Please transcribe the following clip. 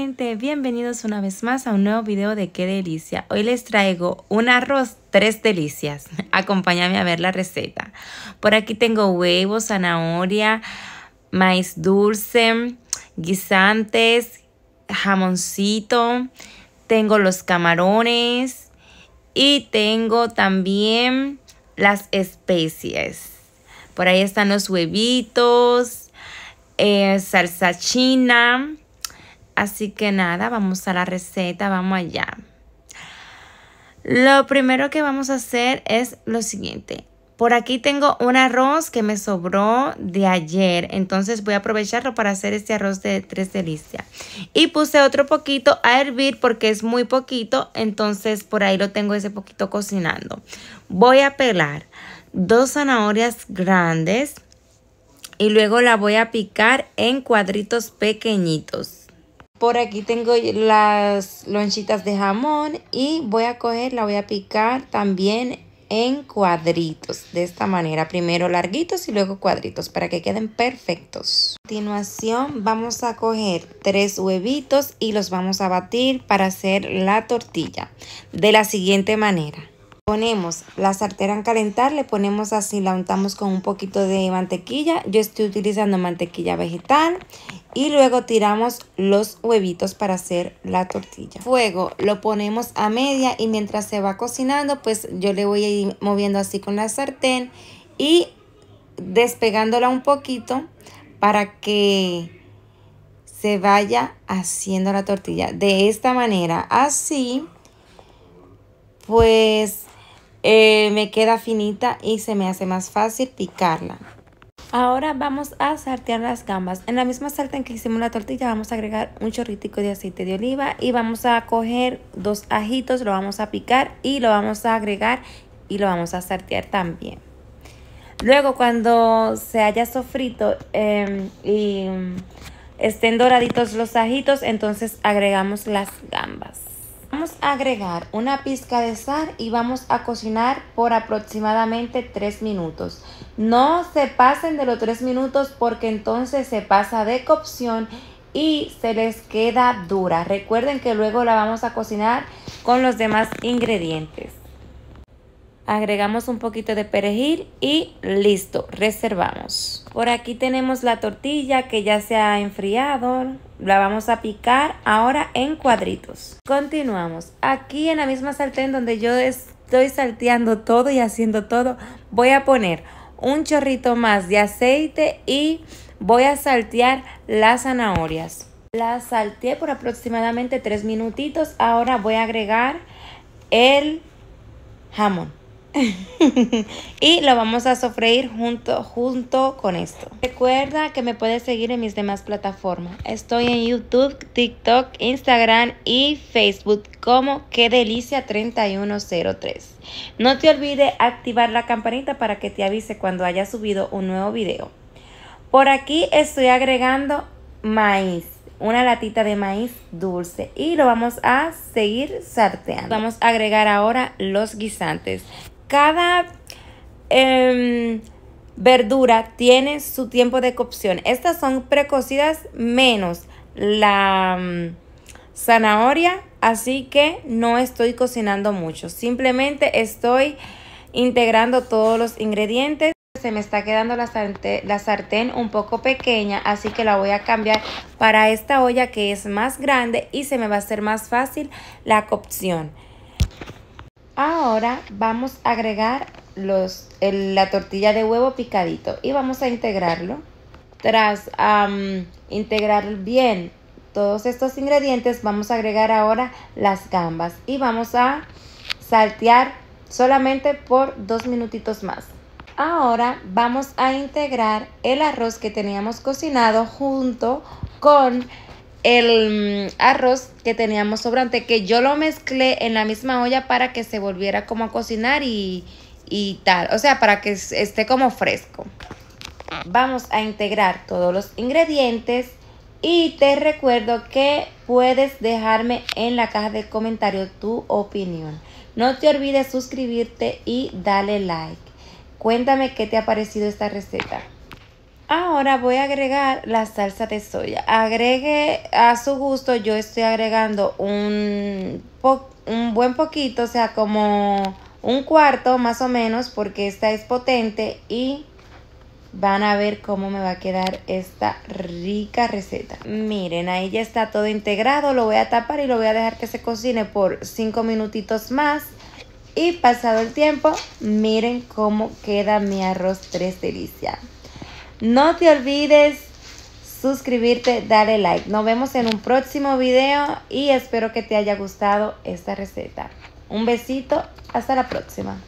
gente, bienvenidos una vez más a un nuevo video de qué delicia. Hoy les traigo un arroz tres delicias. Acompáñame a ver la receta. Por aquí tengo huevos, zanahoria, maíz dulce, guisantes, jamoncito, tengo los camarones y tengo también las especies. Por ahí están los huevitos, eh, salsa china, Así que nada, vamos a la receta, vamos allá. Lo primero que vamos a hacer es lo siguiente. Por aquí tengo un arroz que me sobró de ayer, entonces voy a aprovecharlo para hacer este arroz de tres delicias. Y puse otro poquito a hervir porque es muy poquito, entonces por ahí lo tengo ese poquito cocinando. Voy a pelar dos zanahorias grandes y luego la voy a picar en cuadritos pequeñitos. Por aquí tengo las lonchitas de jamón y voy a coger, la voy a picar también en cuadritos. De esta manera, primero larguitos y luego cuadritos para que queden perfectos. A continuación vamos a coger tres huevitos y los vamos a batir para hacer la tortilla. De la siguiente manera. Ponemos la sartén a calentar, le ponemos así, la untamos con un poquito de mantequilla. Yo estoy utilizando mantequilla vegetal y luego tiramos los huevitos para hacer la tortilla. Fuego lo ponemos a media y mientras se va cocinando, pues yo le voy a ir moviendo así con la sartén y despegándola un poquito para que se vaya haciendo la tortilla. De esta manera, así, pues eh, me queda finita y se me hace más fácil picarla. Ahora vamos a saltear las gambas. En la misma sartén que hicimos la tortilla vamos a agregar un chorritico de aceite de oliva y vamos a coger dos ajitos, lo vamos a picar y lo vamos a agregar y lo vamos a saltear también. Luego cuando se haya sofrito em, y estén doraditos los ajitos, entonces agregamos las gambas. Vamos a agregar una pizca de sal y vamos a cocinar por aproximadamente 3 minutos. No se pasen de los 3 minutos porque entonces se pasa de cocción y se les queda dura. Recuerden que luego la vamos a cocinar con los demás ingredientes. Agregamos un poquito de perejil y listo, reservamos. Por aquí tenemos la tortilla que ya se ha enfriado. La vamos a picar ahora en cuadritos. Continuamos. Aquí en la misma sartén donde yo estoy salteando todo y haciendo todo, voy a poner un chorrito más de aceite y voy a saltear las zanahorias. Las salteé por aproximadamente 3 minutitos. Ahora voy a agregar el jamón. y lo vamos a sofreír junto, junto con esto. Recuerda que me puedes seguir en mis demás plataformas. Estoy en YouTube, TikTok, Instagram y Facebook como Que Delicia 3103. No te olvides activar la campanita para que te avise cuando haya subido un nuevo video. Por aquí estoy agregando maíz una latita de maíz dulce y lo vamos a seguir sarteando. Vamos a agregar ahora los guisantes cada em, verdura tiene su tiempo de cocción. Estas son precocidas menos la mm, zanahoria, así que no estoy cocinando mucho. Simplemente estoy integrando todos los ingredientes. Se me está quedando la sartén, la sartén un poco pequeña, así que la voy a cambiar para esta olla que es más grande y se me va a hacer más fácil la cocción. Ahora vamos a agregar los, la tortilla de huevo picadito y vamos a integrarlo. Tras integrar bien todos estos ingredientes, vamos a agregar ahora las gambas y vamos a saltear solamente por dos minutitos más. Ahora vamos a integrar el arroz que teníamos cocinado junto con el mm, arroz que teníamos sobrante, que yo lo mezclé en la misma olla para que se volviera como a cocinar y, y tal, o sea, para que esté como fresco. Vamos a integrar todos los ingredientes y te recuerdo que puedes dejarme en la caja de comentarios tu opinión. No te olvides suscribirte y dale like. Cuéntame qué te ha parecido esta receta. Ahora voy a agregar la salsa de soya. Agregue a su gusto, yo estoy agregando un, un buen poquito, o sea, como un cuarto más o menos, porque esta es potente y van a ver cómo me va a quedar esta rica receta. Miren, ahí ya está todo integrado, lo voy a tapar y lo voy a dejar que se cocine por 5 minutitos más. Y pasado el tiempo, miren cómo queda mi arroz tres delicias. No te olvides suscribirte, darle like. Nos vemos en un próximo video y espero que te haya gustado esta receta. Un besito, hasta la próxima.